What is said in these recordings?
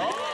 아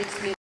makes me